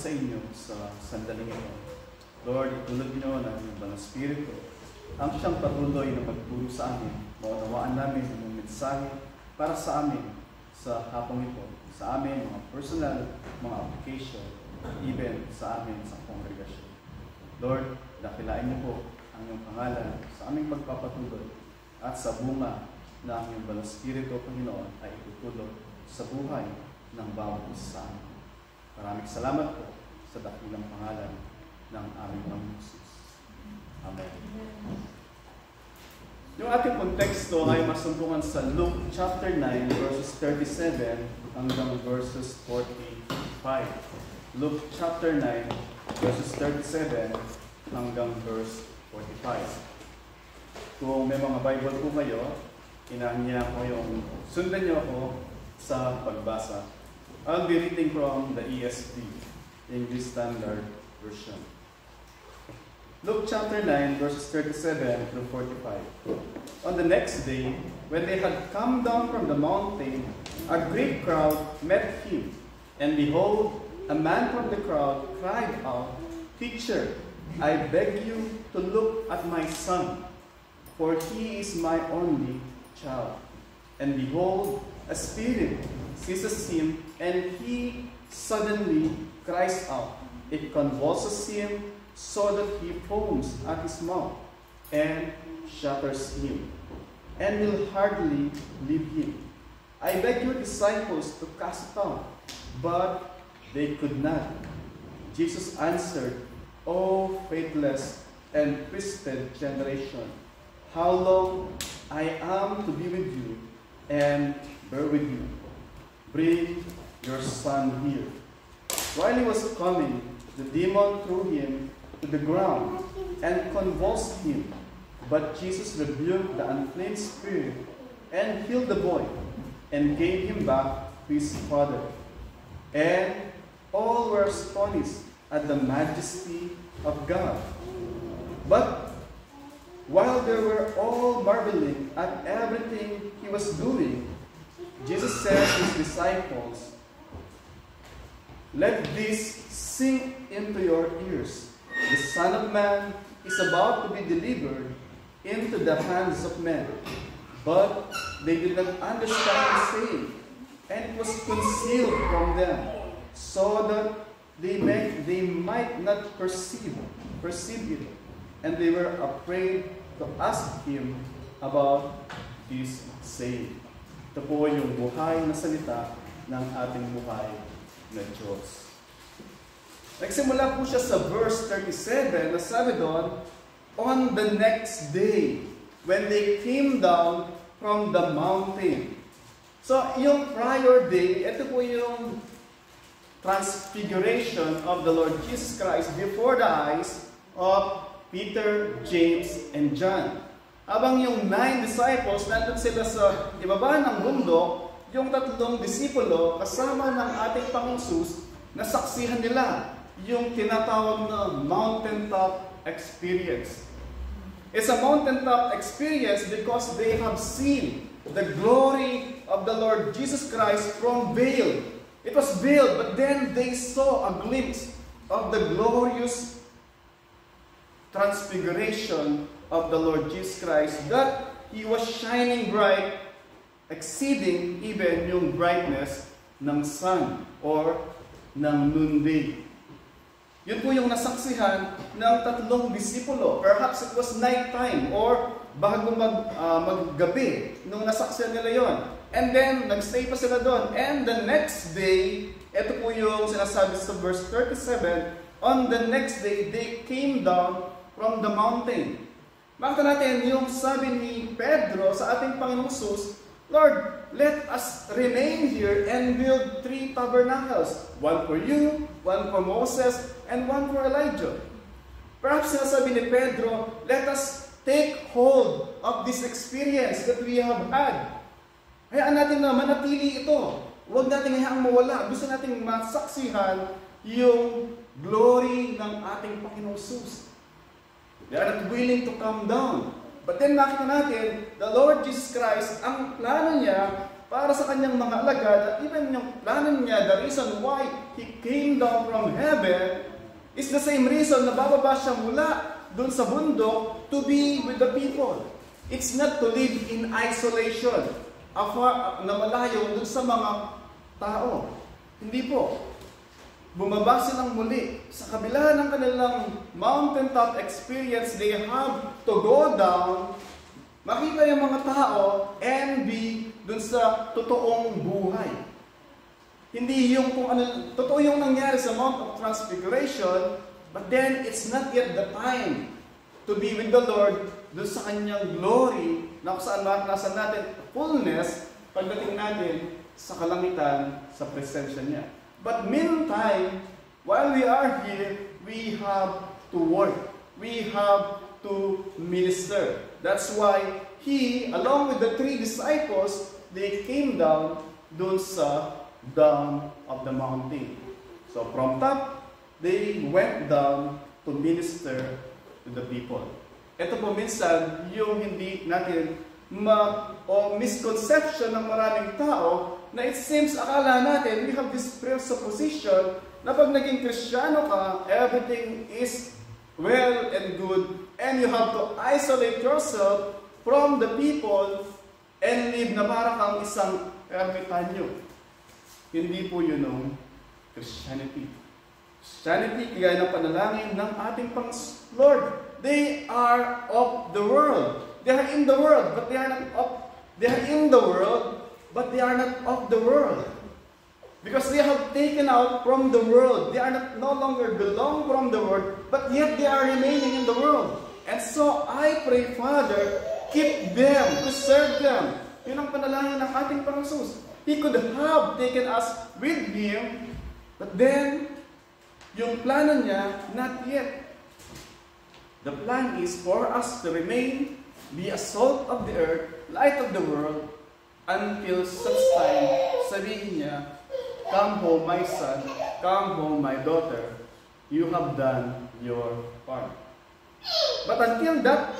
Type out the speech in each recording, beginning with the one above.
sa inyo sa sandaling ito. Lord, itulog niyo ng inyong balang Espiritu ang siyang patuloy na magturo sa amin. Maunawaan namin ang mensahe para sa amin sa hapong ito, sa amin mga personal, mga application, even sa amin sa kongregasyon. Lord, dakilain niyo po ang iyong pangalan sa aming pagpapatuloy at sa bunga na ang iyong Espiritu, Panginoon, ay itutulog sa buhay ng bawat isa sa amin. Maraming salamat po sa dakilang pangalan ng aming Panginoon. Amen. Yung ating konteksto ay masumpungan sa Luke chapter 9 verses 37 hanggang verses 45. Luke chapter 9 verses 37 hanggang verse 45. Kung may mga Bible po kayo, inahin niya ko yung sundan niyo ako sa pagbasa. I'll be reading from the ESV, English Standard Version. Luke chapter 9, verses 37 through 45. On the next day, when they had come down from the mountain, a great crowd met him. And behold, a man from the crowd cried out, Teacher, I beg you to look at my son, for he is my only child. And behold, a spirit seizes him, and he suddenly cries out. It convulses him so that he foams at his mouth and shatters him, and will hardly leave him. I beg your disciples to cast it out, but they could not. Jesus answered, O faithless and twisted generation, how long I am to be with you and bear with you. Bring your son here. While he was coming, the demon threw him to the ground and convulsed him. But Jesus rebuked the unclean spirit and healed the boy and gave him back to his father. And all were astonished at the majesty of God. But while they were all marveling at everything he was doing, Jesus said to his disciples, Let this sink into your ears. The Son of Man is about to be delivered into the hands of men. But they did not understand the saying, and it was concealed from them, so that they, may, they might not perceive, perceive it. And they were afraid to ask him about this saying. Ito po yung buhay na salita ng ating buhay na Diyos. Nagsimula po siya sa verse 37 na sabi doon, On the next day, when they came down from the mountain. So, yung prior day, ito po yung transfiguration of the Lord Jesus Christ before the eyes of Peter, James, and John. Habang yung nine disciples, nandun sila sa ibaba ng bundok, yung tatlong disipulo kasama ng ating Pangungsus, nasaksihan nila yung tinatawag na mountaintop experience. It's a mountaintop experience because they have seen the glory of the Lord Jesus Christ from veil. It was veiled, but then they saw a glimpse of the glorious transfiguration of the Lord Jesus Christ that He was shining bright, exceeding even yung brightness ng sun or ng noonday. Yun po yung nasaksihan ng tatlong disipulo. Perhaps it was night time or bago mag, uh, maggabi nung nasaksihan nila yon. And then, nagstay pa sila doon. And the next day, ito po yung sinasabi sa verse 37, On the next day, they came down from the mountain. Makita natin yung sabi ni Pedro sa ating Panginoong Jesus, Lord, let us remain here and build three tabernacles. One for you, one for Moses, and one for Elijah. Perhaps sinasabi ni Pedro, let us take hold of this experience that we have had. Hayaan natin na manatili ito. Huwag natin hayaang mawala. Gusto nating masaksihan yung glory ng ating Panginoong Jesus. They are not willing to come down. But then nakita natin, the Lord Jesus Christ, ang plano niya para sa kanyang mga alagad, at even yung plano niya, the reason why He came down from heaven, is the same reason na bababa siya mula doon sa bundok to be with the people. It's not to live in isolation, afar, na malayo doon sa mga tao. Hindi po. Bumaba silang muli. Sa kabila ng kanilang mountaintop experience, they have to go down, makita yung mga tao, be dun sa totoong buhay. Hindi yung kung ano, totoo yung nangyari sa Mount of Transfiguration, but then it's not yet the time to be with the Lord dun sa kanyang glory na kung saan natin fullness pagdating natin sa kalangitan, sa presensya niya. But meantime, while we are here, we have to work. We have to minister. That's why he, along with the three disciples, they came down dun sa down of the mountain. So from top, they went down to minister to the people. Ito po minsan yung hindi natin ma o misconception ng maraming tao na it seems akala natin we have this presupposition na pag naging Kristiyano ka, everything is well and good and you have to isolate yourself from the people and live na para kang isang ermitanyo. Hindi po yun ang Christianity. Christianity, kaya ng panalangin ng ating pang Lord, they are of the world. They are in the world, but they are not of, they are in the world, but they are not of the world. Because they have taken out from the world. They are not, no longer belong from the world, but yet they are remaining in the world. And so I pray, Father, keep them, preserve them. Yun ang panalangin ng ating Panginoon. He could have taken us with Him, but then, yung plano niya, not yet. The plan is for us to remain, be a salt of the earth, light of the world, until such time, sabihin niya, Come home, my son, come home, my daughter, you have done your part. But until that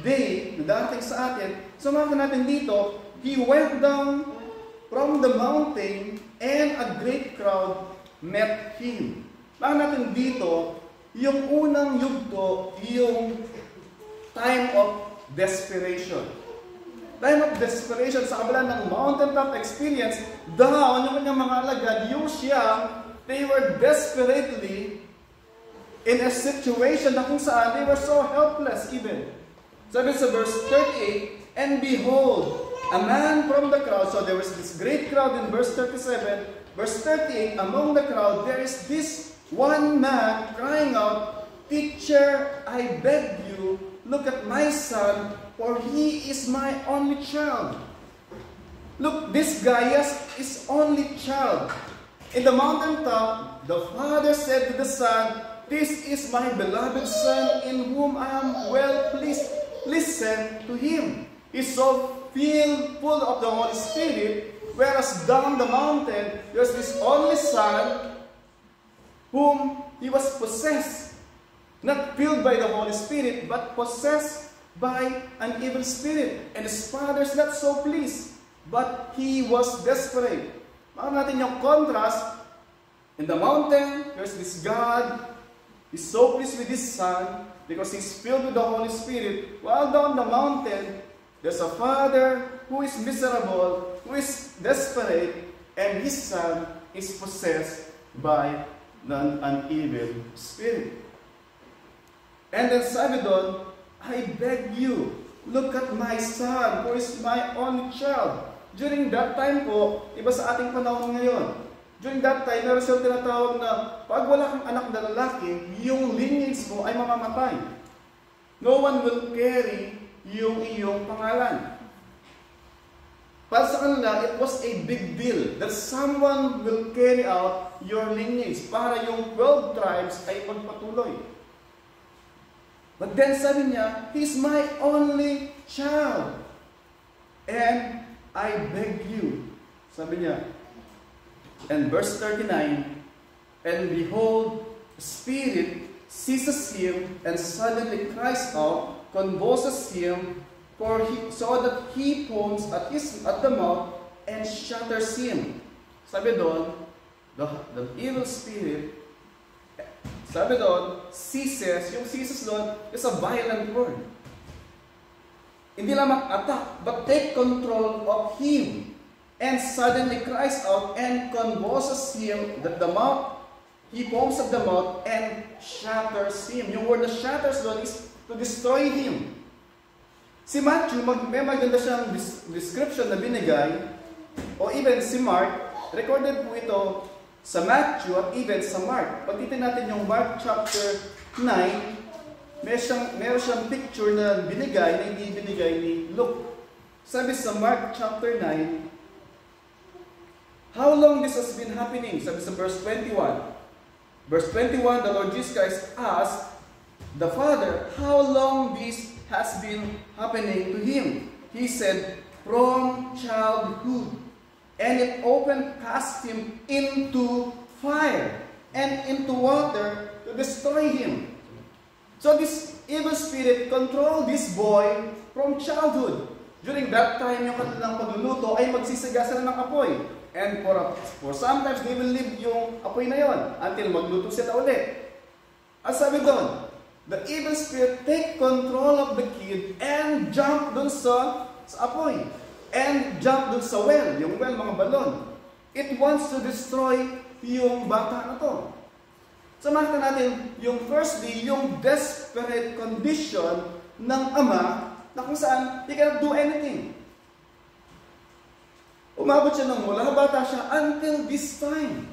day, na sa atin, sumama natin dito, he went down from the mountain and a great crowd met him. Baka natin dito, yung unang yugto, yung time of desperation. Time of desperation sa kabila ng mountaintop experience, down yung kanyang mga alagad, siyang, they were desperately in a situation na kung saan they were so helpless even. Sabi sa verse 38, And behold, a man from the crowd, so there was this great crowd in verse 37, verse 38, among the crowd, there is this one man crying out, Teacher, I beg you, look at my son, for he is my only child. Look, this Gaius is only child. In the mountaintop, the father said to the son, This is my beloved son in whom I am well pleased. Listen to him. He's so filled, full of the Holy Spirit, whereas down the mountain, there's this only son whom he was possessed. Not filled by the Holy Spirit, but possessed by an evil spirit. And his father's not so pleased, but he was desperate. Makita natin yung contrast. In the mountain, there's this God. He's so pleased with his son because he's filled with the Holy Spirit. While down the mountain, there's a father who is miserable, who is desperate, and his son is possessed by an, an evil spirit. And then sabi doon, I beg you, look at my son, who is my only child. During that time po, iba sa ating panahon ngayon, during that time, meron silang tinatawag na pag wala kang anak na lalaki, yung lineage mo ay mamamatay. No one will carry yung iyong pangalan. Para sa kanila, it was a big deal that someone will carry out your lineage para yung 12 tribes ay magpatuloy. But then sabi niya, He's my only child. And I beg you. Sabi niya, and verse 39, And behold, Spirit seizes him and suddenly cries out, convulses him, for he, so that he foams at, his, at the mouth and shatters him. Sabi doon, the, the evil spirit, sabi doon, ceases, yung ceases doon is a violent word. Hindi lamang attack, but take control of him. And suddenly cries out and convulses him that the mouth, he foams at the mouth and shatters him. Yung word na shatters doon is to destroy him. Si Matthew, mag, may maganda siyang description na binigay, o even si Mark, recorded po ito sa Matthew at even sa Mark. Pag natin yung Mark chapter 9, may siyang, meron siyang picture na binigay na hindi binigay ni Luke. Sabi sa Mark chapter 9, How long this has been happening? Sabi sa verse 21. Verse 21, the Lord Jesus Christ asked the Father, how long this has been happening to him? He said, from childhood. And it opened cast him into fire and into water to destroy him. So this evil spirit controlled this boy from childhood. During that time, yung kanilang pagluluto ay magsisiga sila ng apoy. And for, a, for sometimes, they will leave yung apoy na yon until magluto sila ulit. At sabi doon, the evil spirit take control of the kid and jump dun sa, sa apoy. And jump dun sa well, yung well, mga balon. It wants to destroy yung bata na to. So makita natin, yung firstly, yung desperate condition ng ama na kung saan he cannot do anything. Umabot siya ng mula bata siya until this time.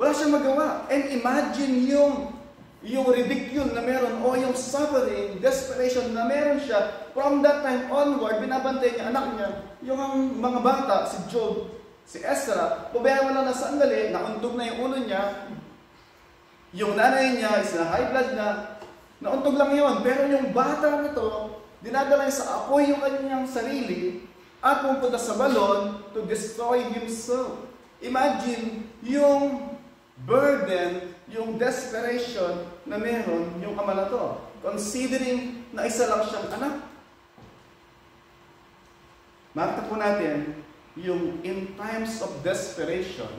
Wala siyang magawa. And imagine yung yung ridicule na meron yung suffering, desperation na meron siya from that time onward, binabantay niya anak niya, yung mga bata, si Job, si Ezra, pabayaan mo lang na sandali, nauntog na yung ulo niya, yung nanay niya is na high blood na, nauntog lang yon pero yung bata na to, dinadala sa apoy yung kanyang sarili, at pumunta sa balon to destroy himself. Imagine yung burden, yung desperation na meron yung ama na to. Considering na isa lang siyang anak. Makita po natin yung in times of desperation,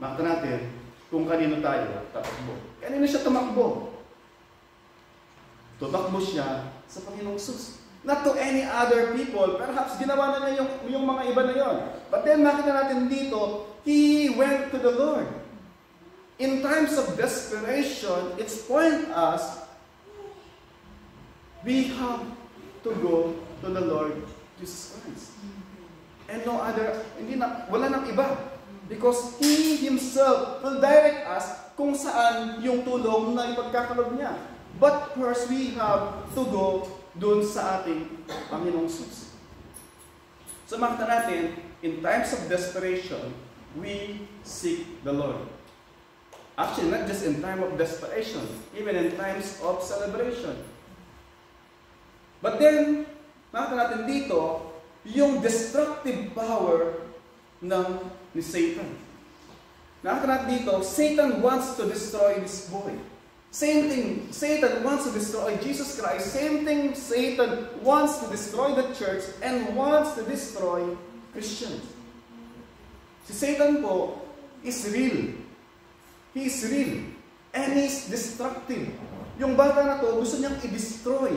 makita natin kung kanino tayo tatakbo. Kanino siya tumakbo? Tumakbo siya sa Panginoong Sus. Not to any other people. Perhaps ginawa na niya yung, yung mga iba na yon. But then makita natin dito, he went to the Lord. In times of desperation, it's point us, we have to go to the Lord Jesus Christ. And no other, hindi na, wala nang iba. Because He Himself will direct us kung saan yung tulong na ipagkakalob niya. But first, we have to go doon sa ating Panginoong Sus. So makita natin, in times of desperation, we seek the Lord. Actually, not just in time of desperation, even in times of celebration. But then, makita natin dito, yung destructive power ng ni Satan. Nakita natin dito, Satan wants to destroy this boy. Same thing, Satan wants to destroy Jesus Christ. Same thing, Satan wants to destroy the church and wants to destroy Christians. Si Satan po is real. He is real. And he's destructive. Yung bata na to, gusto niyang i-destroy.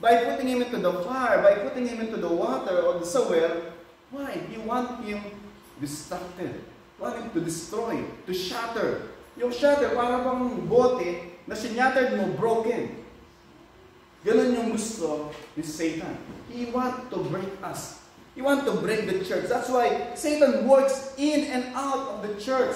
By putting him into the fire, by putting him into the water or the well. Why? You want him destructive. Want him to destroy, to shatter, yung shutter, para bang bote na sinyatterd mo, broken. Ganun yung gusto ni Satan. He want to break us. He want to break the church. That's why Satan works in and out of the church.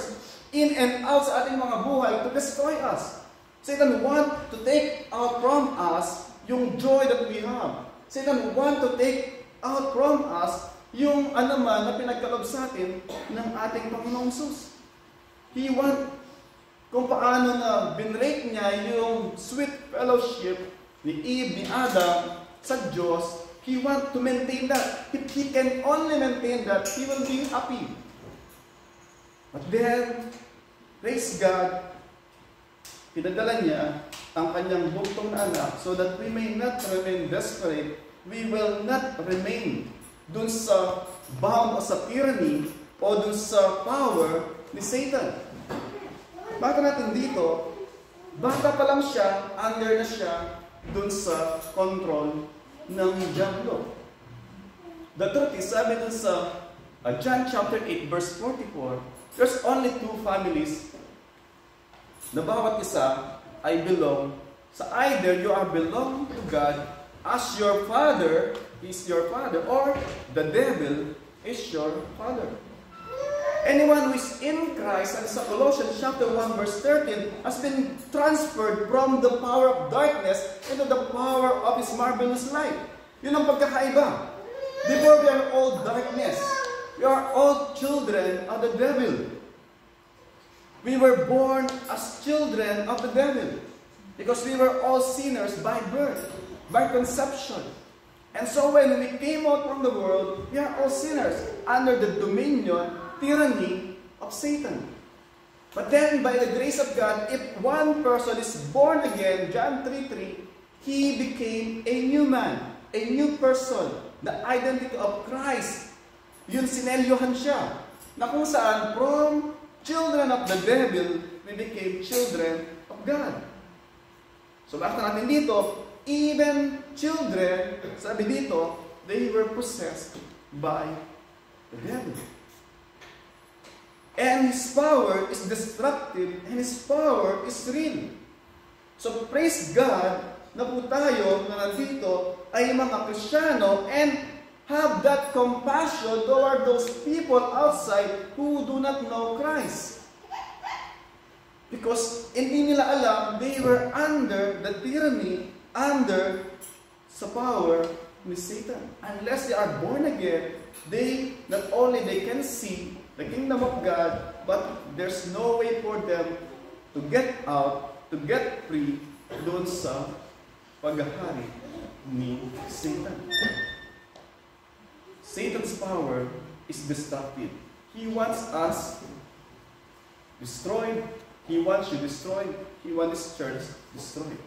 In and out sa ating mga buhay to destroy us. Satan want to take out from us yung joy that we have. Satan want to take out from us yung ano man na pinagkalob sa atin ng ating Panginoong Sus. He want kung paano na binrake niya yung sweet fellowship ni Eve, ni Adam sa Diyos, He want to maintain that. If He can only maintain that, He will be happy. But then, praise God, pinadala niya ang kanyang buktong na anak so that we may not remain desperate, we will not remain dun sa bound o sa tyranny o dun sa power ni Satan. Baka natin dito, bata pa lang siya, under na siya dun sa control ng Diablo. The truth is, sabi dun sa uh, John chapter 8 verse 44, there's only two families na bawat isa ay belong sa either you are belong to God as your father is your father or the devil is your father. Anyone who is in Christ, and sa Colossians chapter 1 verse 13, has been transferred from the power of darkness into the power of His marvelous light. Yun ang pagkakaiba. Before we are all darkness, we are all children of the devil. We were born as children of the devil. Because we were all sinners by birth, by conception. And so when we came out from the world, we are all sinners under the dominion, tyranny of Satan. But then, by the grace of God, if one person is born again, John 3.3, he became a new man, a new person, the identity of Christ. Yun sinelyohan siya. Na kung saan, from children of the devil, we became children of God. So bakit natin dito, even children, sabi dito, they were possessed by the devil. And his power is destructive and his power is real. So praise God na po tayo na nandito ay mga Kristiyano and have that compassion toward those people outside who do not know Christ. Because hindi nila alam, they were under the tyranny, under sa power ni Satan. Unless they are born again, they, not only they can see the kingdom of God, but there's no way for them to get out, to get free doon sa paghahari ni Satan. Satan's power is destructive. He wants us destroyed, He wants you destroyed. He wants his church destroyed.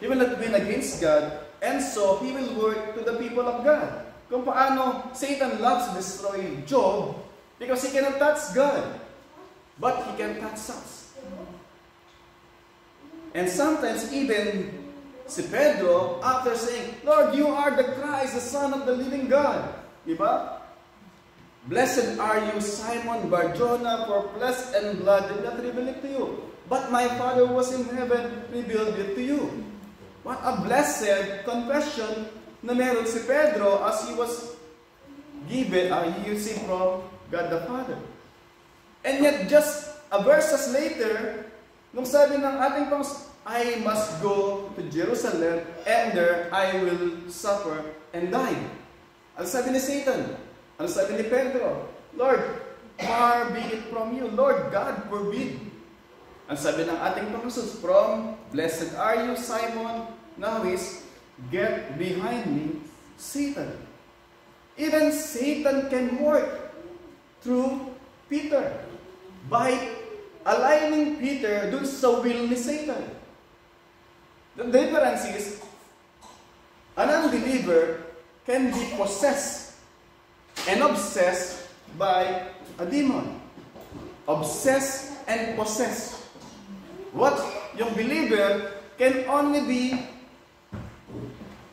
He will not win against God, and so he will work to the people of God. Kung paano Satan loves to destroy Job because he cannot touch God, but he can touch us. And sometimes even si Pedro, after saying, Lord, you are the Christ, the Son of the living God. Diba? Blessed are you, Simon Barjona, for flesh and blood did not reveal it to you. But my Father was in heaven revealed it to you. What a blessed confession na meron si Pedro as he was given, uh, he received from God the Father. And yet, just a verses later, nung sabi ng ating Panginoon, I must go to Jerusalem and there I will suffer and die. Ang sabi ni Satan, ano sabi ni Pedro? Lord, far be it from you. Lord, God forbid. Ang sabi ng ating Panginoon, from, Blessed are you, Simon, now is, get behind me, Satan. Even Satan can work through Peter by aligning Peter dun sa will ni Satan. The difference is, an unbeliever can be possessed and obsessed by a demon. Obsessed and possessed. What yung believer can only be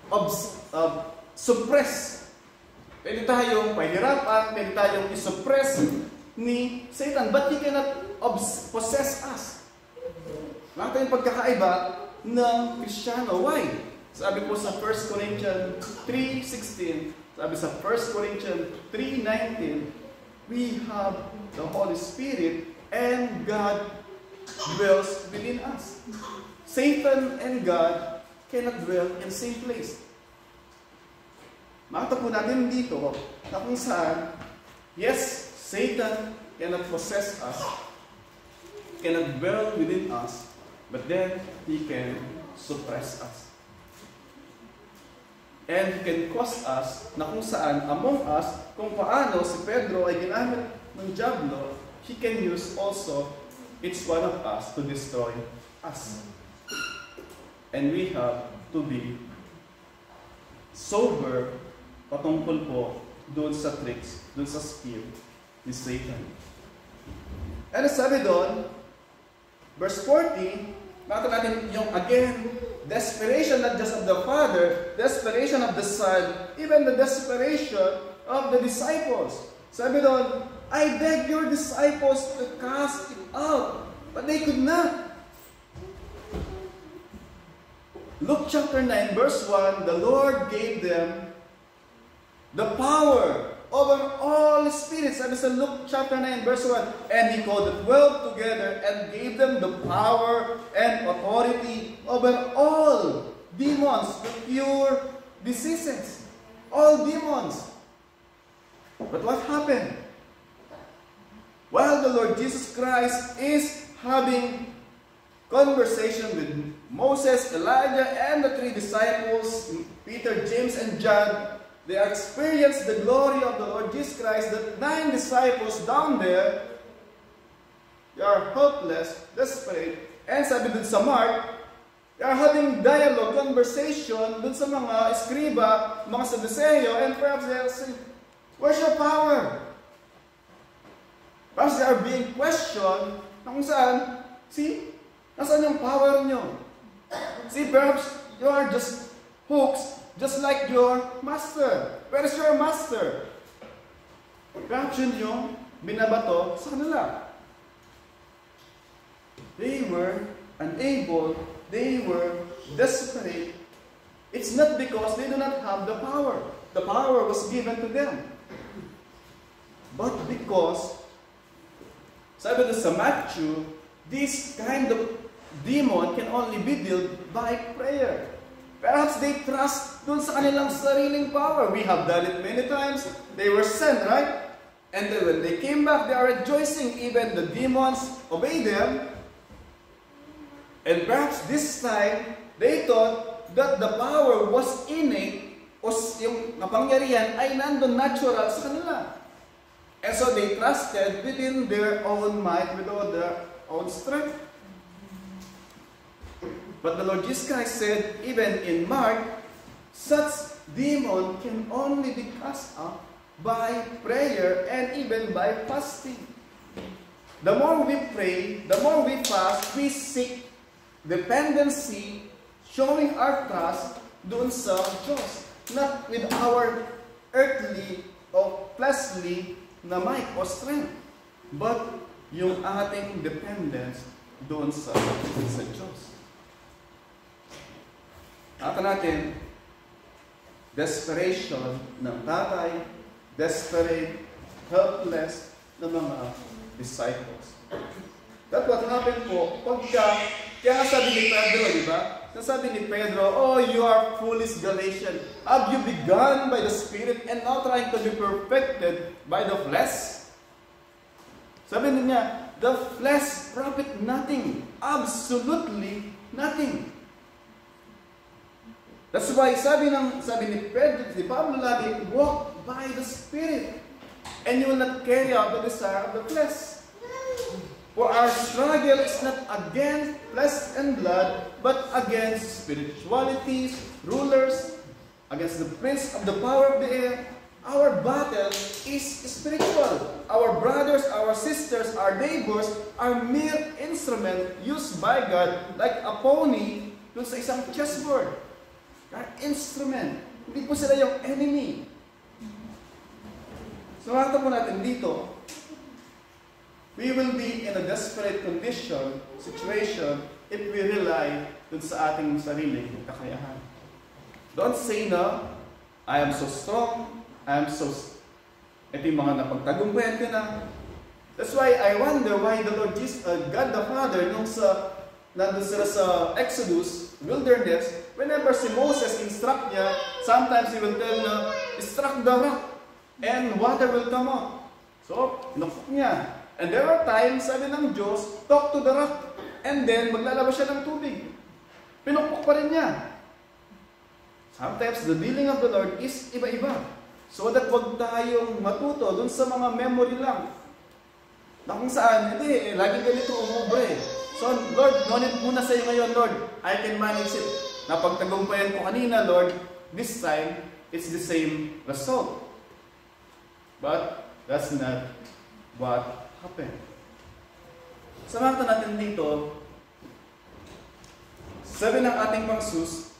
obs- uh, suppressed. Pwede tayong pahirapan, pwede tayong isuppress ni Satan, but he cannot obs- possess us. Nakita yung pagkakaiba ng Kristiyano. Why? Sabi po sa 1 Corinthians 3.16, sabi sa 1 Corinthians 3.19, we have the Holy Spirit and God dwells within us. Satan and God cannot dwell in the same place. Makita po natin dito na kung saan, yes, Satan cannot possess us, cannot dwell within us, but then he can suppress us. And can cause us na kung saan among us, kung paano si Pedro ay ginamit ng Diablo, he can use also each one of us to destroy us. And we have to be sober patungkol po doon sa tricks, doon sa skill ni Satan. And sabi doon, verse 40, nakita natin yung again, desperation not just of the Father, desperation of the Son, even the desperation of the disciples. Sabi doon, I beg your disciples to cast it out, but they could not. Luke chapter 9, verse 1, the Lord gave them the power over all spirits. Sabi sa Luke chapter 9, verse 1, And He called the twelve together and gave them the power and authority over all demons to cure diseases. All demons. But what happened? While the Lord Jesus Christ is having conversation with Moses, Elijah, and the three disciples, Peter, James, and John, they experienced the glory of the Lord Jesus Christ. The nine disciples down there, they are helpless, desperate, and sabi dun sa Mark, they are having dialogue, conversation dun sa mga eskriba, mga Sadduceo, and perhaps they are saying, where's your power? Perhaps they are being questioned na kung saan, see, Nasaan yung power nyo? See, perhaps you are just hooks, just like your master. Where is your master? Yun yung binabato sa kanila. They were unable, they were desperate. It's not because they do not have the power. The power was given to them. But because, sabi sa Matthew, this kind of demon can only be dealt by prayer. Perhaps they trust dun sa kanilang sariling power. We have done it many times. They were sent, right? And then when they came back, they are rejoicing. Even the demons obey them. And perhaps this time, they thought that the power was innate o yung kapangyarihan ay nandun natural sa kanila. And so they trusted within their own might, with all their own strength. But the Lord Jesus Christ said, even in Mark, such demon can only be cast out by prayer and even by fasting. The more we pray, the more we fast, we seek dependency, showing our trust doon sa Diyos. Not with our earthly or fleshly na might o strength, but yung ating dependence doon sa, sa Diyos. Nakita natin, desperation ng tatay, desperate, helpless ng mga disciples. That's what happened po pagka, kaya sabi ni Pedro, di ba? Nasabi ni Pedro, Oh, you are foolish Galatian. Have you begun by the Spirit and now trying to be perfected by the flesh? Sabi niya, the flesh profit nothing. Absolutely nothing. That's why sabi ng sabi ni Pedro, ni Pablo lagi, walk by the Spirit, and you will not carry out the desire of the flesh. For our struggle is not against flesh and blood, but against spiritualities, rulers, against the prince of the power of the air. Our battle is spiritual. Our brothers, our sisters, our neighbors are mere instrument used by God like a pony dun sa isang chessboard. Instrument. Hindi po sila yung enemy. So nakita po natin dito, we will be in a desperate condition, situation, if we rely dun sa ating sariling kakayahan. Don't say na, I am so strong, I am so... Ito yung mga napagtagumpayan ko na. That's why I wonder why the Lord Jesus, uh, God the Father, nung sa, nandun sila sa Exodus, wilderness, Whenever si Moses instruct niya, sometimes he will tell na, instruct the rock and water will come out. So, pinukpok niya. And there are times, sabi ng Diyos, talk to the rock. And then, maglalabas siya ng tubig. Pinukpok pa rin niya. Sometimes, the dealing of the Lord is iba-iba. So that wag tayong matuto dun sa mga memory lang. Na kung saan, hindi, eh, lagi ganito umubra eh. So, Lord, ngunit muna sa iyo ngayon, Lord. I can manage it. Napagtagumpayan ko kanina, Lord. This time, it's the same result. But, that's not what happened. Samanta natin dito, sabi ng ating pangsus,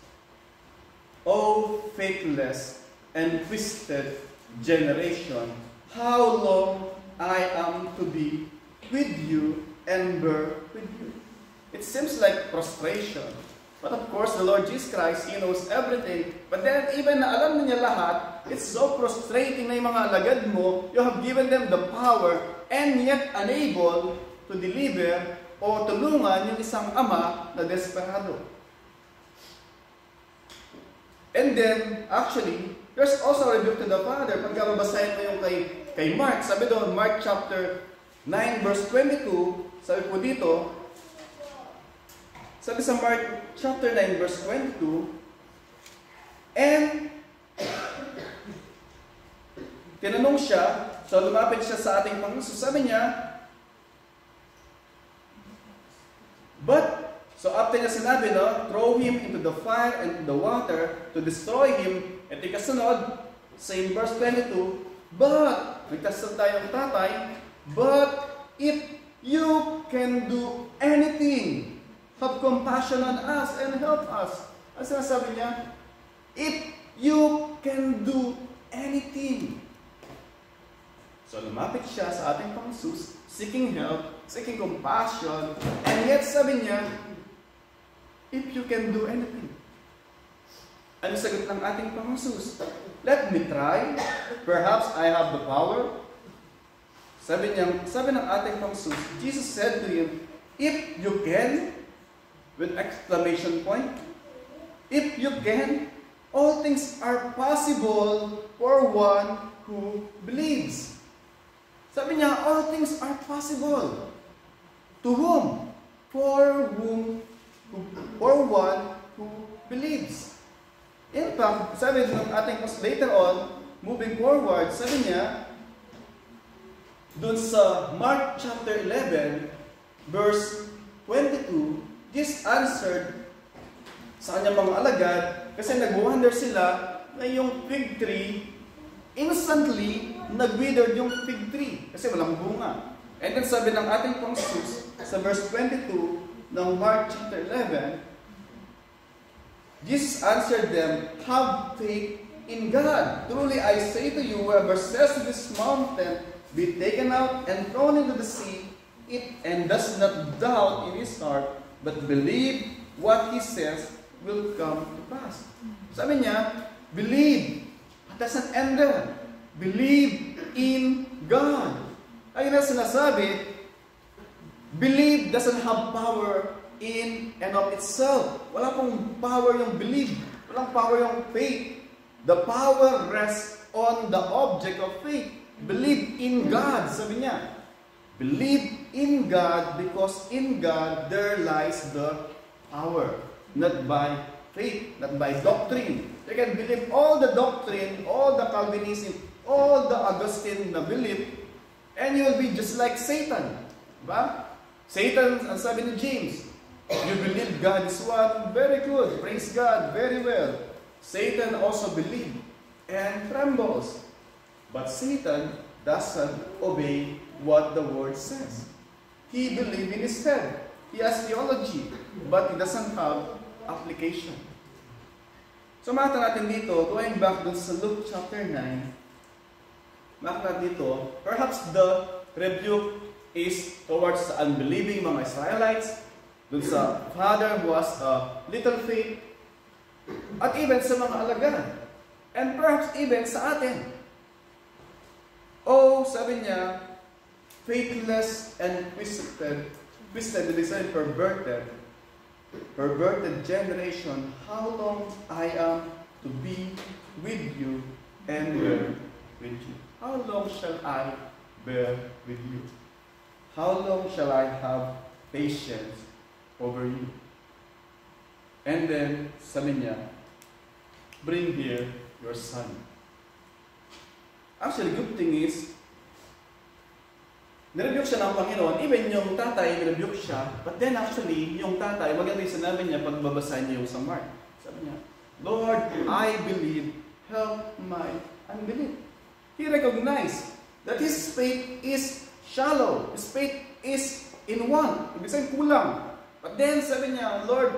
O faithless and twisted generation, how long I am to be with you and bear with you. It seems like frustration. But of course, the Lord Jesus Christ, He knows everything. But then, even na alam niya lahat, it's so frustrating na yung mga alagad mo, you have given them the power, and yet unable to deliver o tulungan yung isang ama na desperado. And then, actually, there's also a rebuke to the Father. Pagka mabasahin mo yung kay, kay Mark, sabi doon, Mark chapter 9 verse 22, sabi po dito, sabi sa Mark chapter 9 verse 22, and tinanong siya, so lumapit siya sa ating Panginoon, sabi niya, but So after niya sinabi, no, throw him into the fire and the water to destroy him. At ikasunod, same verse 22, But, nagtasal tayong tatay, But if you can do anything, have compassion on us and help us. Ang sinasabi niya, If you can do anything. So lumapit siya sa ating pangsus, seeking help, seeking compassion, and yet sabi niya, if you can do anything. Ano sagot ng ating Panginoon Let me try. Perhaps I have the power. Sabi niya, sabi ng ating Panginoon Jesus said to him, If you can, with exclamation point, if you can, all things are possible for one who believes. Sabi niya, all things are possible. To whom? For whom or one who believes. In fact, sabi ng ating later on, moving forward, sabi niya, dun sa Mark chapter 11, verse 22, Jesus answered sa kanyang mga alagad, kasi nag-wonder sila na yung fig tree, instantly, nag-withered yung fig tree, kasi walang bunga. And then sabi ng ating pangsus, sa verse 22, ng Mark chapter 11, Jesus answered them, Have faith in God. Truly I say to you, whoever says to this mountain, Be taken out and thrown into the sea, it and does not doubt in his heart, but believe what he says will come to pass. Sabi niya, believe. It doesn't end there. Believe in God. Ayun na sinasabi, Believe doesn't have power in and of itself. Wala pong power yung believe. Walang power yung faith. The power rests on the object of faith. Believe in God, sabi niya. Believe in God because in God there lies the power. Not by faith, not by doctrine. You can believe all the doctrine, all the Calvinism, all the Augustine na belief, and you will be just like Satan. Diba? Satan, ang sabi ni James, you believe God is one? Very good. Praise God. Very well. Satan also believed and trembles. But Satan doesn't obey what the word says. He believes in his head. He has theology, but he doesn't have application. So makita natin dito, going back dun sa Luke chapter 9, makita dito, perhaps the rebuke is towards the unbelieving mga Israelites, dun sa father who has a little faith, at even sa mga alagad. And perhaps even sa atin. Oh, sabi niya, faithless and twisted, twisted, sabihin perverted, perverted generation, how long I am to be with you and bear with you? How long shall I bear with you? How long shall I have patience over you? And then, sabi niya, bring here your son. Actually, the good thing is, Nirebuke siya ng Panginoon. Even yung tatay, nirebuke siya. But then actually, yung tatay, maganda yung sinabi niya pag babasahin niya yung sa Mark. Sabi niya, Lord, I believe, help my unbelief. He recognized that his faith is shallow. His faith is in one. Ibig sabihin, kulang. But then sabi niya, Lord,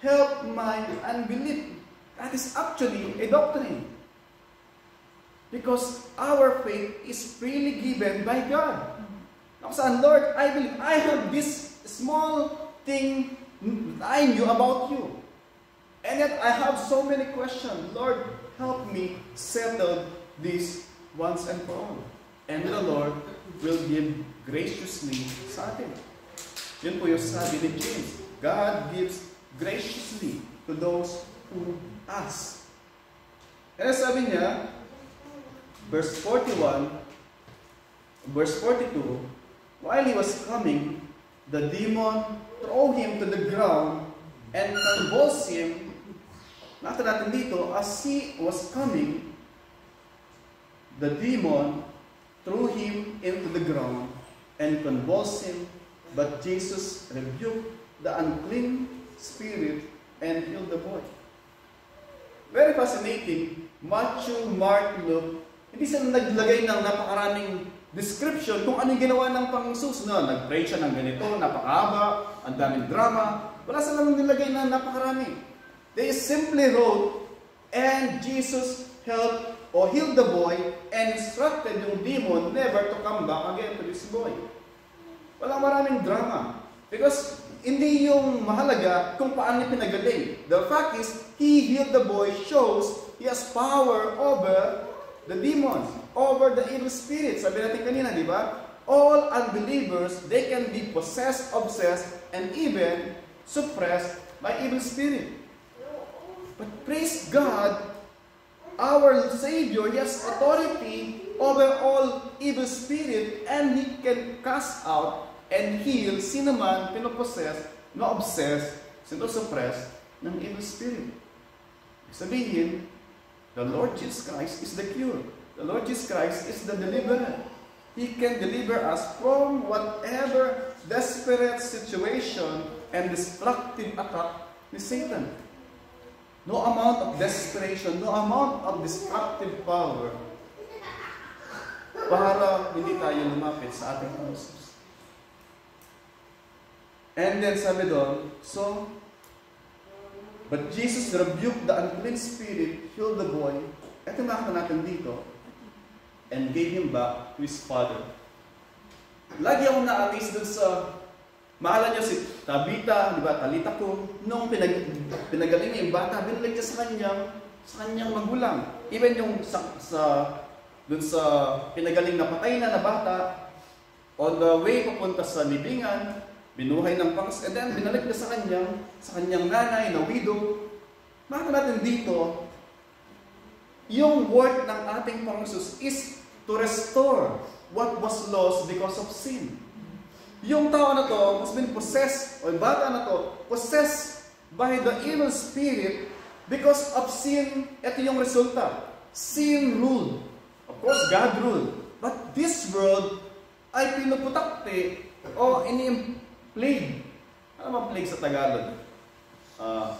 help my unbelief. That is actually a doctrine. Because our faith is freely given by God. Tapos Lord, I believe, I have this small thing I knew about you. And yet I have so many questions. Lord, help me settle this once and for all. And the Lord will give graciously sa atin. Yun po yung sabi ni James. God gives graciously to those who ask. And sabi niya, verse 41, verse 42, While he was coming, the demon threw him to the ground and convulsed him. Nakita natin dito, as he was coming, the demon threw him into the ground and convulsed him. But Jesus rebuked the unclean spirit and healed the boy. Very fascinating. Matthew, Mark, Luke, hindi sila naglagay ng napakaraming description kung anong ginawa ng Panginoon na nag-pray siya ng ganito, napakahaba, ang daming drama. Wala silang nilagay na napakarami. They simply wrote, and Jesus helped or healed the boy and instructed yung demon never to come back again to this boy. Walang maraming drama. Because hindi yung mahalaga kung paano pinagaling. The fact is, he healed the boy shows he has power over the demons over the evil spirits. Sabi natin kanina, di ba? All unbelievers, they can be possessed, obsessed, and even suppressed by evil spirit. But praise God, our Savior, has authority over all evil spirit and He can cast out and heal sino man pinopossess, na-obsess, sino suppress ng evil spirit. Sabihin, the Lord Jesus Christ is the cure. The Lord Jesus Christ is the deliverer. He can deliver us from whatever desperate situation and destructive attack ni Satan. No amount of desperation, no amount of destructive power para hindi tayo lumapit sa ating Panginoon. And then sabi doon, so, but Jesus rebuked the unclean spirit, healed the boy. Ito nakita natin dito, and gave him back to his father. Lagi akong na-amaze dun sa Mahala niyo si Tabita, di ba, Talita ko, nung pinag, pinagaling niya yung bata, binilag niya sa kanyang, sa kanyang magulang. Even yung sa, sa dun sa pinagaling na patay na na bata, on the way papunta sa libingan, binuhay ng pangs, and then binalik niya sa kanyang, sa kanyang nanay na widow. Makita natin dito, yung work ng ating Panginoon is to restore what was lost because of sin. Yung tao na to has been possessed, o yung bata na to, possessed by the evil spirit because of sin. Ito yung resulta. Sin ruled. Of course, God ruled. But this world ay pinuputakte o ini-plague. Ano ba plague sa Tagalog? Uh,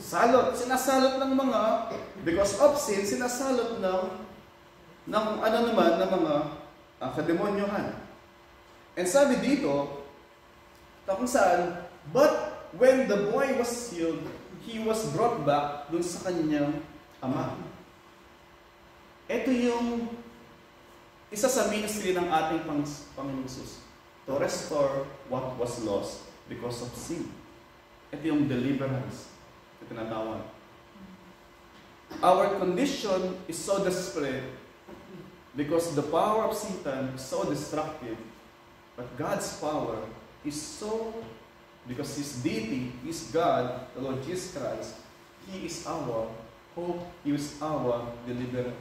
salot. Sinasalot ng mga, because of sin, sinasalot ng, ng ano naman, ng mga uh, kademonyohan. And sabi dito, kung saan, but when the boy was healed, he was brought back dun sa kanyang ama. Ito yung isa sa ministry ng ating pang Panginoon Jesus. To restore what was lost because of sin. Ito yung deliverance. Ito tinatawag. Our condition is so desperate because the power of Satan is so destructive But God's power is so, because His deity is God, the Lord Jesus Christ, He is our hope, He is our deliverer.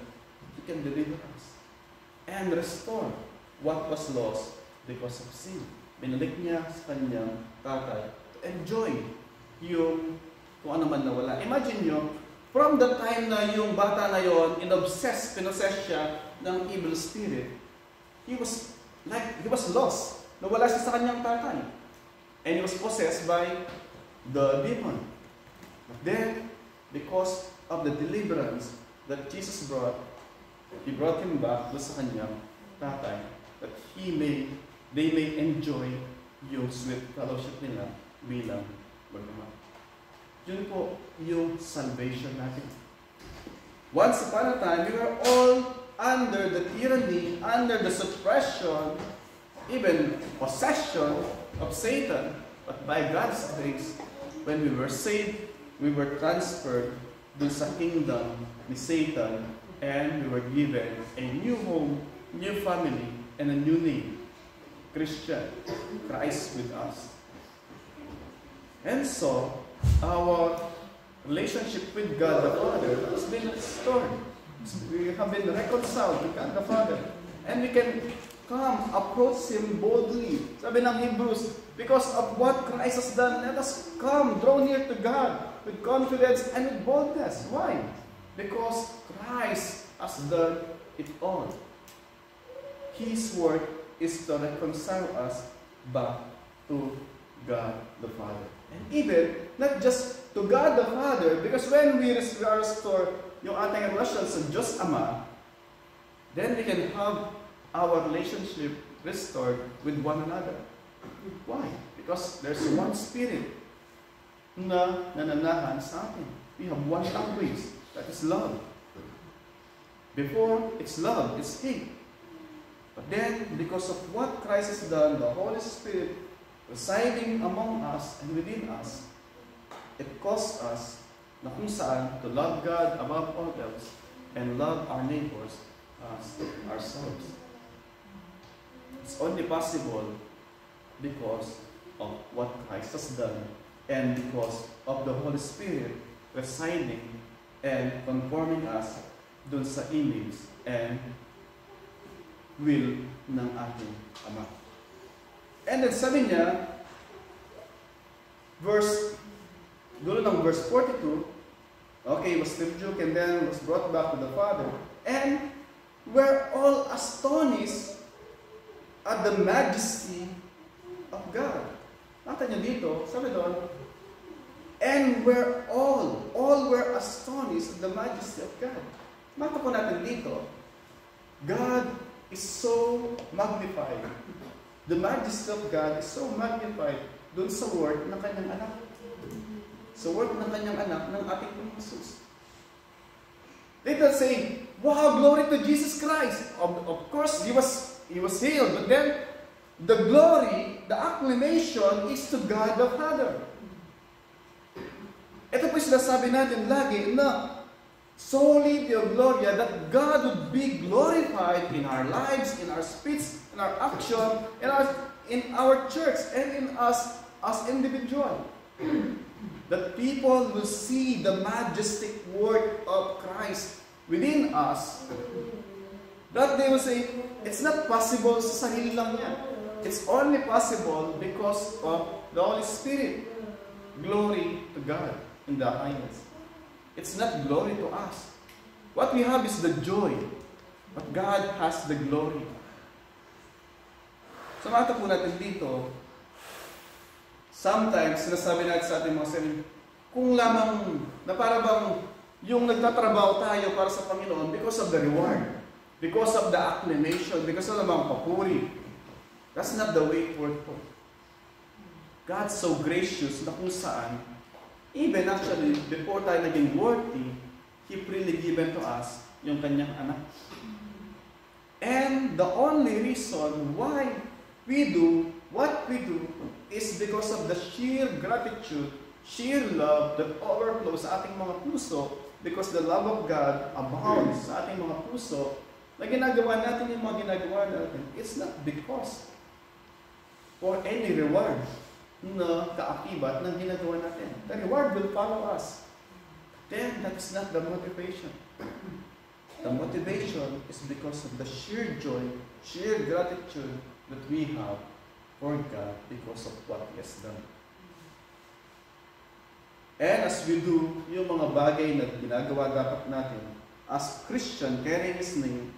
He can deliver us and restore what was lost because of sin. Binalik niya sa kanyang tatay to enjoy yung kung ano man nawala. Imagine nyo, from the time na yung bata na yon, in-obsess, pinossess siya ng evil spirit, he was like he was lost. Nawala siya sa kanyang tatay. And he was possessed by the demon. But then, because of the deliverance that Jesus brought, He brought him back doon sa kanyang tatay that he may, they may enjoy yung sweet fellowship nila bilang magkama. Yun po yung salvation natin. Once upon a time, we were all under the tyranny, under the suppression, even possession of Satan. But by God's grace, when we were saved, we were transferred dun sa kingdom ni Satan and we were given a new home, new family, and a new name. Christian, Christ with us. And so, our relationship with God the Father has been restored. We have been reconciled to God the Father. And we can come, approach Him boldly. Sabi ng Hebrews, because of what Christ has done, let us come, draw near to God with confidence and with boldness. Why? Because Christ has done it all. His work is to reconcile us back to God the Father. And even, not just to God the Father, because when we restore yung ating relasyon sa Diyos Ama, then we can have our relationship restored with one another. Why? Because there's one Spirit na nananahan sa atin. We have one language. That is love. Before, it's love, it's hate. But then, because of what Christ has done, the Holy Spirit residing among us and within us, it caused us na kung saan to love God above all else and love our neighbors as ourselves. It's only possible because of what Christ has done and because of the Holy Spirit residing and conforming us dun sa image and will ng ating Ama. And then sabi niya, verse, dulo ng verse 42, okay, was rebuked and then was brought back to the Father, and were all astonished at the majesty of God. Nakita niyo dito, sabi doon, And we're all, all were astonished at the majesty of God. Mata po natin dito, God is so magnified. The majesty of God is so magnified dun sa word ng kanyang anak. Sa word ng kanyang anak ng ating Jesus. They don't say, wow, glory to Jesus Christ. Of, of course, he was, he was healed. But then, the glory, the acclamation is to God the Father. Ito po sinasabi natin lagi na solely the gloria that God would be glorified in our lives, in our speech, in our action, in our, in our church, and in us as individual. that people will see the majestic work of Christ within us. That they will say, it's not possible sa sarili lang yan. It's only possible because of the Holy Spirit. Glory to God in the highest. It's not glory to us. What we have is the joy. But God has the glory. So mata po natin dito, sometimes sinasabi natin sa ating mga sarili, kung lamang na para bang yung nagtatrabaho tayo para sa Panginoon because of the reward, because of the acclamation, because of the mga papuri. That's not the way it works po. God's so gracious na kung saan Even actually, before tayo naging worthy, He freely given to us yung kanyang anak. And the only reason why we do what we do is because of the sheer gratitude, sheer love that overflows sa ating mga puso because the love of God abounds sa ating mga puso na ginagawa natin yung mga ginagawa natin. It's not because for any reward na kaakibat ng ginagawa natin. The reward will follow us. Then, that is not the motivation. The motivation is because of the sheer joy, sheer gratitude that we have for God because of what He has done. And as we do yung mga bagay na ginagawa dapat natin, as Christian, carrying His name,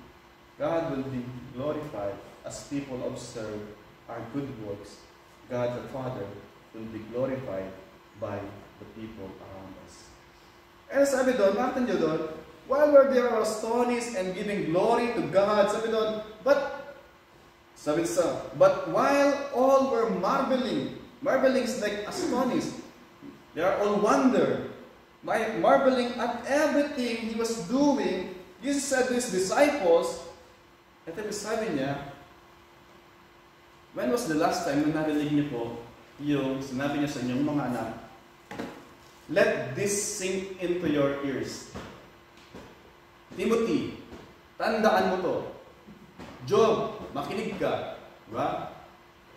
God will be glorified as people observe our good works, God the Father will be glorified by the people around us. And sabi doon, bakit nyo doon? While we're there astonished and giving glory to God, sabi doon, but, sabi sa, but while all were marveling, marveling is like astonished, they are all wonder, marveling at everything He was doing, Jesus said to His disciples, ito sabi niya, when was the last time na narinig niyo po yung sinabi niya sa inyong mga anak, let this sink into your ears. Timothy, tandaan mo to. Job, makinig ka. Diba?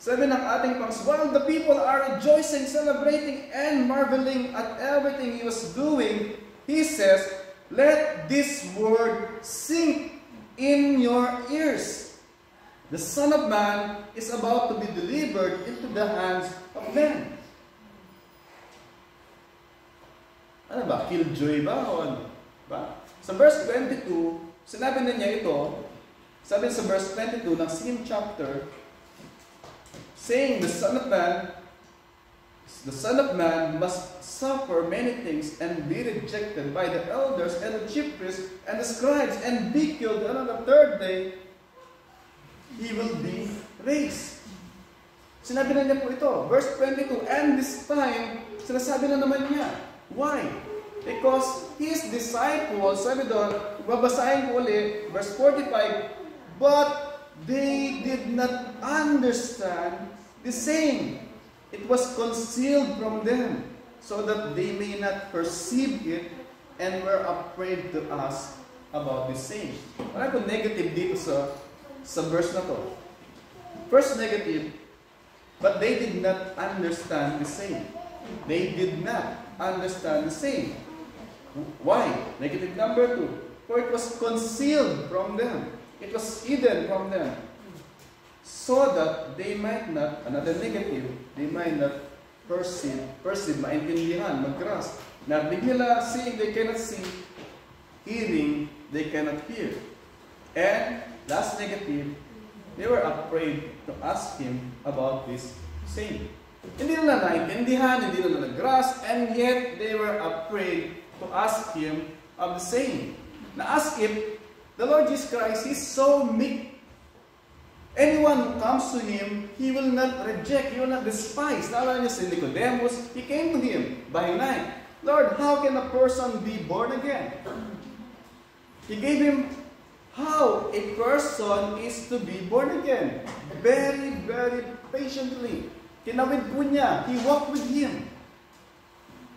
Sabi ng ating pangs, while the people are rejoicing, celebrating, and marveling at everything he was doing, he says, let this word sink in your ears. The Son of Man is about to be delivered into the hands of men. Ano ba? Killjoy ba? O ano? Ba? Sa verse 22, sinabi na niya ito, sabi sa verse 22 ng same chapter, saying, The Son of Man, the Son of Man must suffer many things and be rejected by the elders and the chief priests and the scribes and be killed, on the third day, He will be raised. Sinabi na niya po ito, verse 22, and this time, sinasabi na naman niya, why? Because his disciples, sabi doon, babasahin ko ulit, verse 45, but they did not understand the same. It was concealed from them, so that they may not perceive it and were afraid to ask about the same. Wala ko negative dito sa, sa verse na to. First negative, but they did not understand the same. They did not understand the same. Why? Negative number two. For it was concealed from them. It was hidden from them. So that they might not, another negative, they might not perceive, perceive, maintindihan, mag-grasp. Narinig nila, seeing, they cannot see. Hearing, they cannot hear. And, last negative, they were afraid to ask him about this same. Hindi nila naintindihan, hindi nila nag-grasp, and yet they were afraid to ask him of the same. Na ask if the Lord Jesus Christ is so meek. Anyone who comes to Him, He will not reject, He will not despise. Naalala niyo si Nicodemus, he came to Him by night. Lord, how can a person be born again? He gave him how a person is to be born again. Very, very patiently. Kinawid po niya. He walked with Him.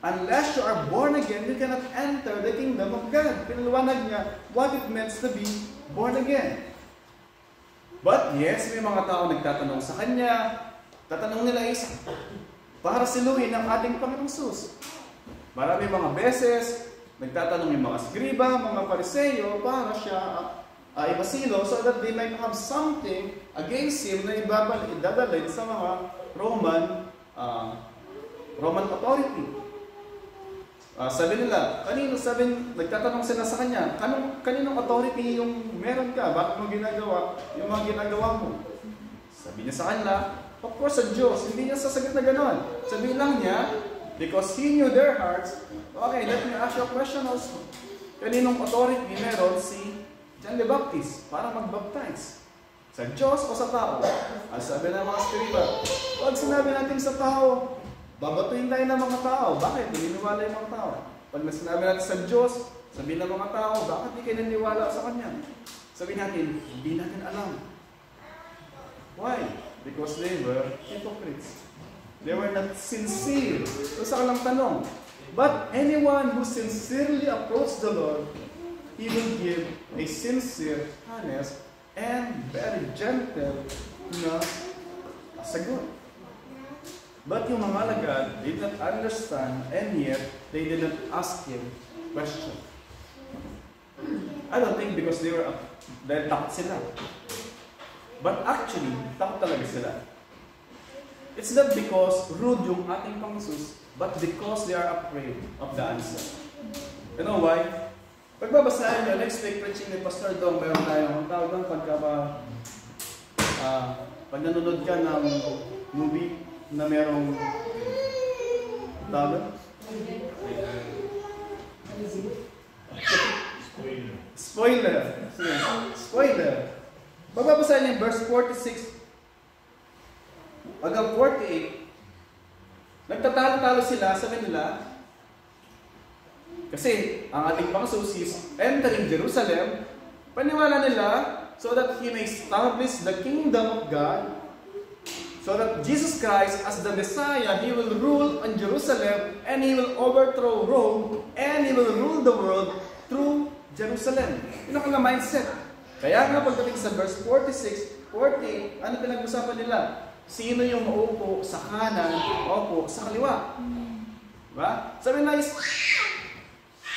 Unless you are born again, you cannot enter the kingdom of God. Pinaliwanag niya what it means to be born again. But yes, may mga tao nagtatanong sa kanya. Tatanong nila is, para siluhin ang ating Panginoong Sus. Marami mga beses, nagtatanong yung mga skriba, mga pariseyo, para siya uh, ipasilo so that they might have something against him na ibabalik, idadalhin sa mga Roman uh, Roman authority. Uh, sabi nila, kanino sabi, nagtatanong sila sa kanya, kanong, kaninong authority yung meron ka? Bakit mo ginagawa yung mga ginagawa mo? Sabi niya sa kanila, of course sa Diyos, hindi niya sasagot na gano'n. Sabi lang niya, because He knew their hearts, okay, let me ask you a question also. Kaninong authority meron si John the Baptist para magbaptize? Sa Diyos o sa tao? Ang sabi ng mga scriba, pag sinabi natin sa tao, Babatuin tayo ng mga tao. Bakit? Naniniwala yung mga tao. Pag nasinabi natin sa Diyos, sabihin ng mga tao, bakit di kayo naniniwala sa Kanya? Sabihin natin, hindi natin alam. Why? Because they were hypocrites. They were not sincere. So sa kalang tanong, but anyone who sincerely approaches the Lord, He will give a sincere, honest, and very gentle na sagot. But yung mga lagad did not understand and yet they did not ask him question. I don't think because they were dahil takot sila. But actually, takot talaga sila. It's not because rude yung ating Panginoon, but because they are afraid of the answer. You know why? Pagbabasahin nyo, next week preaching ni Pastor Dong, meron tayong tawag doon pagka ba ah, pag nanonood ka ng movie na merong tawag? Spoiler. Spoiler. Magbabasa niyo yung verse 46 hanggang 48. Nagtatalo-talo sila sa nila kasi ang ating pangsus is entering Jerusalem. Paniwala nila so that He may establish the kingdom of God so that Jesus Christ as the Messiah, He will rule on Jerusalem and He will overthrow Rome and He will rule the world through Jerusalem. Yun ang mindset. Kaya nga pagdating sa verse 46, 48, ano pinag-usapan nila? Sino yung maupo sa kanan, opo sa kaliwa? Diba? Sabi na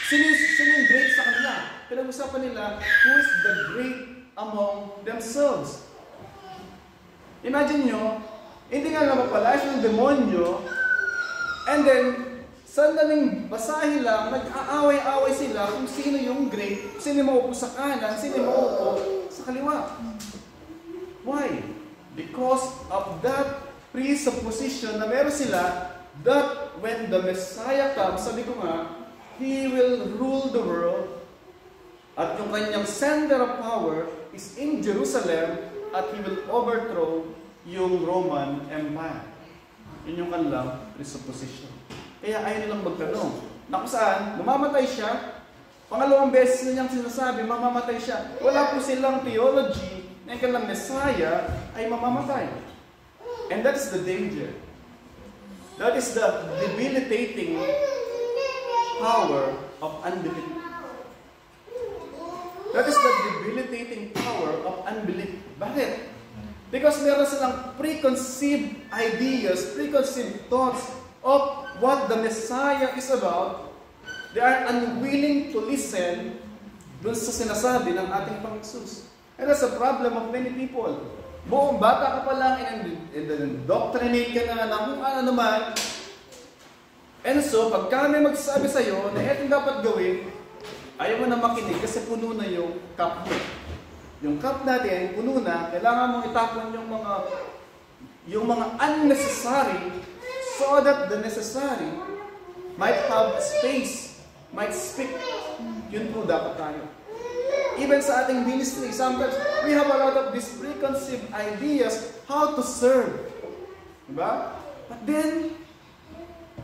sino, sino yung great sa kanila? Pinag-usapan nila, who is the great among themselves? Imagine nyo, hindi nga napapalayas ng demonyo, and then, sandaling basahin lang, nag-aaway-aaway sila kung sino yung great, sino maupo sa kanan, sino maupo sa kaliwa. Why? Because of that presupposition na meron sila that when the Messiah comes, sabi ko nga, He will rule the world at yung kanyang center of power is in Jerusalem at He will overthrow yung Roman Empire. Yun yung kanilang presupposition. Kaya ayaw nilang magtanong. Na kung saan, mamamatay siya, pangalawang beses na niyang sinasabi, mamamatay siya. Wala po silang theology na yung kanilang Messiah ay mamamatay. And that is the danger. That is the debilitating power of unbelief. That is the debilitating power of unbelief. Bakit? Because meron silang preconceived ideas, preconceived thoughts of what the Messiah is about. They are unwilling to listen dun sa sinasabi ng ating Panginoon. And that's a problem of many people. Buong bata ka pa lang, indoctrinate ka na ng kung ano naman. And so, pag kami magsasabi sa'yo na ito dapat gawin, ayaw mo na makinig kasi puno na yung cup mo. Yung cup natin, puno na, kailangan mong itapon yung mga yung mga unnecessary so that the necessary might have space, might speak. Yun po dapat tayo. Even sa ating ministry, sometimes we have a lot of these preconceived ideas how to serve. Diba? But then,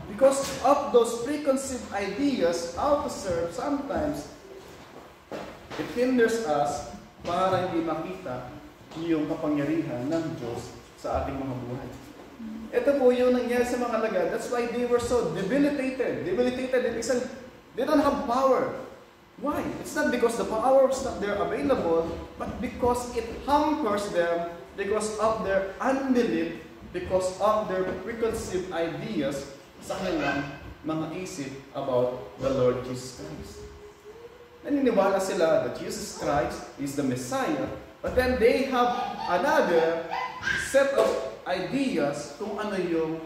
because of those preconceived ideas how to serve, sometimes it hinders us para hindi makita yung kapangyarihan ng Diyos sa ating mga buhay. Ito po yung nangyari sa mga lagad. That's why they were so debilitated. Debilitated in isang, they don't have power. Why? It's not because the power is not there available, but because it hampers them because of their unbelief, because of their preconceived ideas sa kanilang mga isip about the Lord Jesus Christ. Naniniwala sila that Jesus Christ is the Messiah, but then they have another set of ideas kung ano yung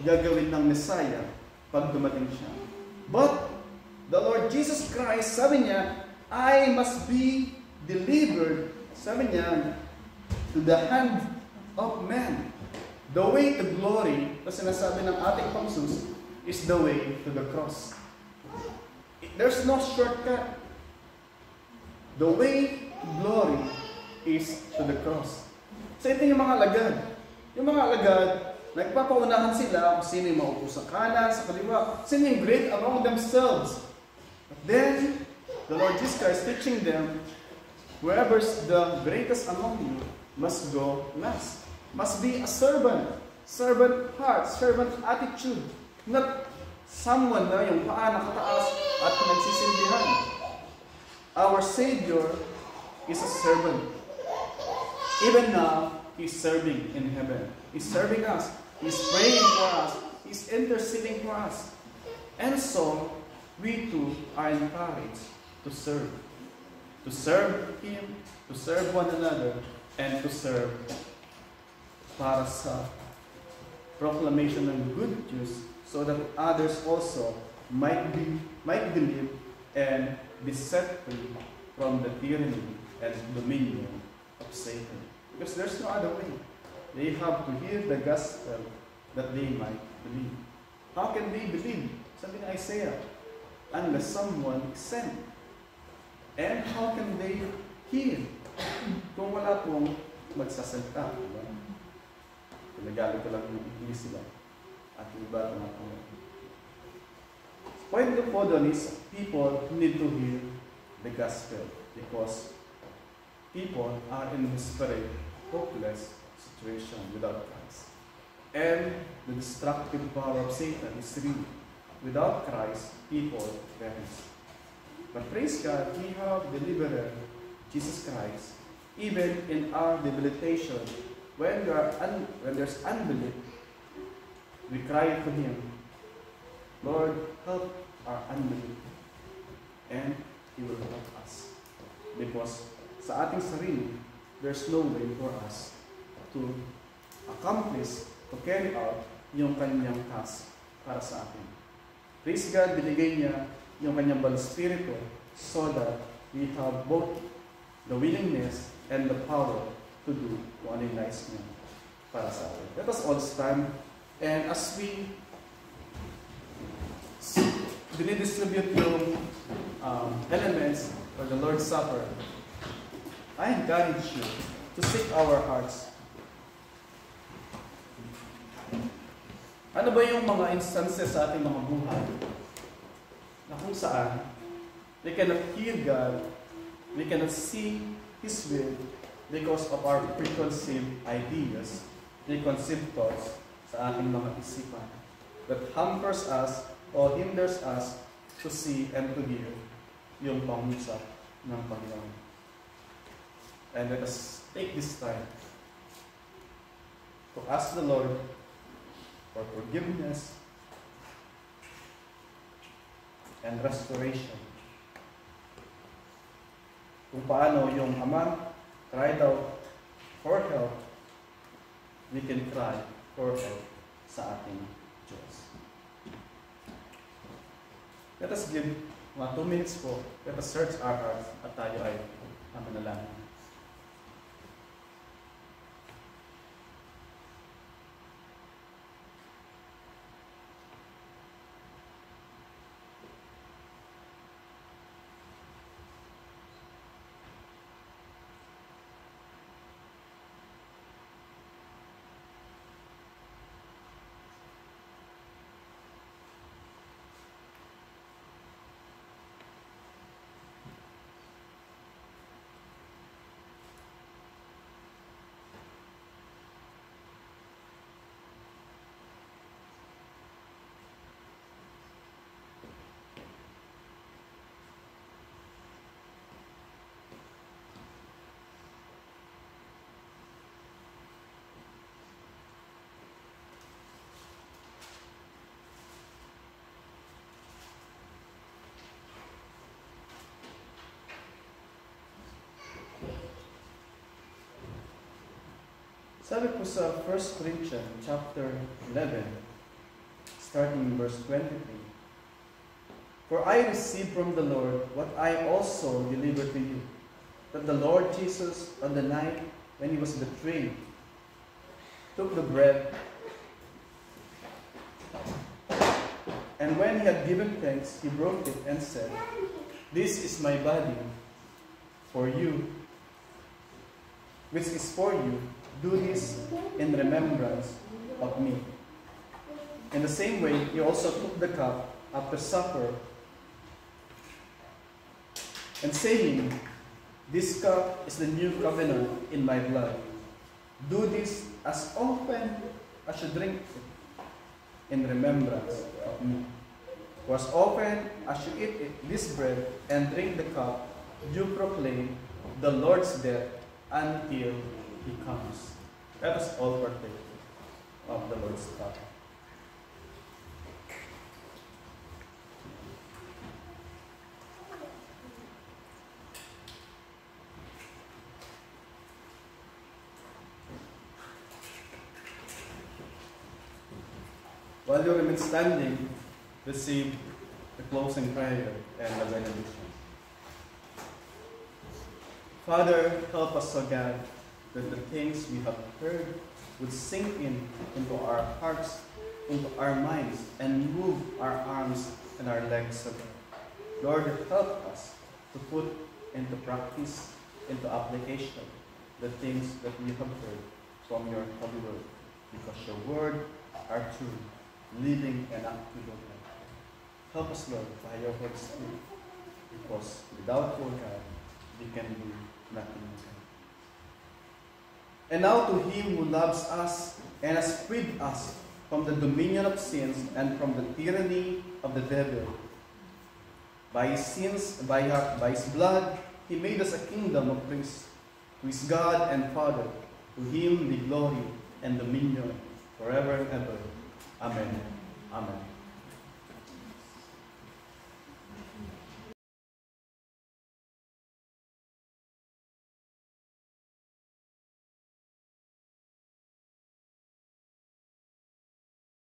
gagawin ng Messiah pag dumating siya. But The Lord Jesus Christ, sabi niya, I must be delivered, sabi niya, to the hand of man. The way to glory, na sinasabi ng ating pangsus, is the way to the cross. There's no shortcut. The way to glory is to the cross. So ito yung mga alagad. Yung mga alagad, nagpapaunahan sila kung sino yung maupo sa kanan, sa kaliwa, sino yung great among themselves. Then, the Lord Jesus Christ teaching them, whoever's the greatest among you must go last. Must be a servant. Servant heart, servant attitude. Not someone na yung paa nakataas at nagsisilbihan. Our Savior is a servant. Even now, He's serving in heaven. He's serving us. He's praying for us. He's interceding for us. And so, we too are encouraged to serve. To serve Him, to serve one another, and to serve para sa proclamation ng good news so that others also might be might believe and be set free from the tyranny and dominion of Satan. Because there's no other way. They have to hear the gospel that they might believe. How can they believe? Sabi ni Isaiah, unless someone is sent. And how can they hear? Kung wala pong magsasalita. Pinagali ko lang yung English sila. At iba na po. Point ko po doon is people need to hear the gospel because people are in desperate, hopeless situation without Christ. And the destructive power of Satan is real. Without Christ, people perish. But praise God, we have delivered Jesus Christ, even in our debilitation, when, there are un, when there's unbelief, we cry to Him, Lord, help our unbelief. And He will help us. Because sa ating sarili, there's no way for us to accomplish, to carry out yung kanyang task para sa atin. Praise God, binigay niya yung kanyang spirito so that we have both the willingness and the power to do kung ano yung nice niya para sa atin. Let us all stand and as we dinidistribute yung um, elements for the Lord's Supper, I encourage you to seek our hearts. Ano ba yung mga instances sa ating mga buhay na kung saan we cannot hear God, we cannot see His will because of our preconceived ideas, preconceived thoughts sa ating mga isipan that hampers us or hinders us to see and to hear yung pangusap ng Panginoon. And let us take this time to ask the Lord for forgiveness and restoration. Kung paano yung Ama cried out for help, we can cry for help sa ating Diyos. Let us give mga two minutes po. Let us search our hearts at tayo ay ang manalangin. Sabi po sa 1 Corinthians chapter 11, starting in verse 23. For I received from the Lord what I also delivered to you, that the Lord Jesus, on the night when he was betrayed, took the bread, and when he had given thanks, he broke it and said, This is my body for you, which is for you. Do this in remembrance of me. In the same way, he also took the cup after supper, and saying, This cup is the new covenant in my blood. Do this as often as you drink it in remembrance of me. For as often as you eat it, this bread and drink the cup, you proclaim the Lord's death until he comes. Let us all partake of the Lord's cup. While you remain standing, receive the closing prayer and the benediction. Father, help us, O God, that the things we have heard would sink in into our hearts, into our minds, and move our arms and our legs. Lord, help us to put into practice, into application, the things that we have heard from your holy word, because your word are true, living and active. Help us, Lord, by your Holy Spirit, because without your God, we can do nothing. And now to him who loves us and has freed us from the dominion of sins and from the tyranny of the devil. By his sins, by, her, by his blood, he made us a kingdom of priests to his God and Father. To him be glory and dominion forever and ever. Amen. Amen.